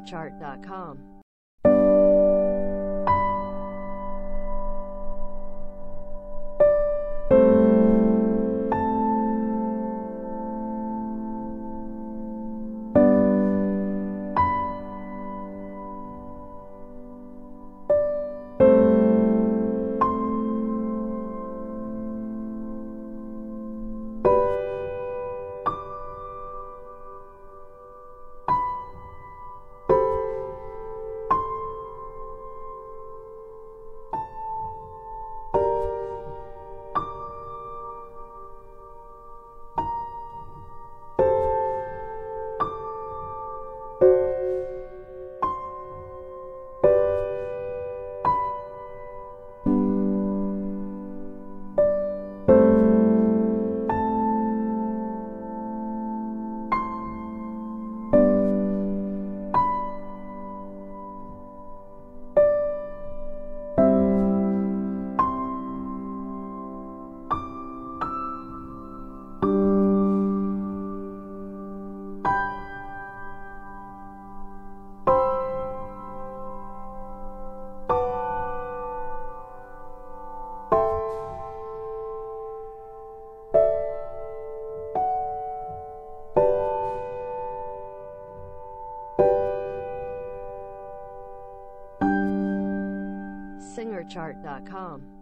SingerChart.com. SingerChart.com.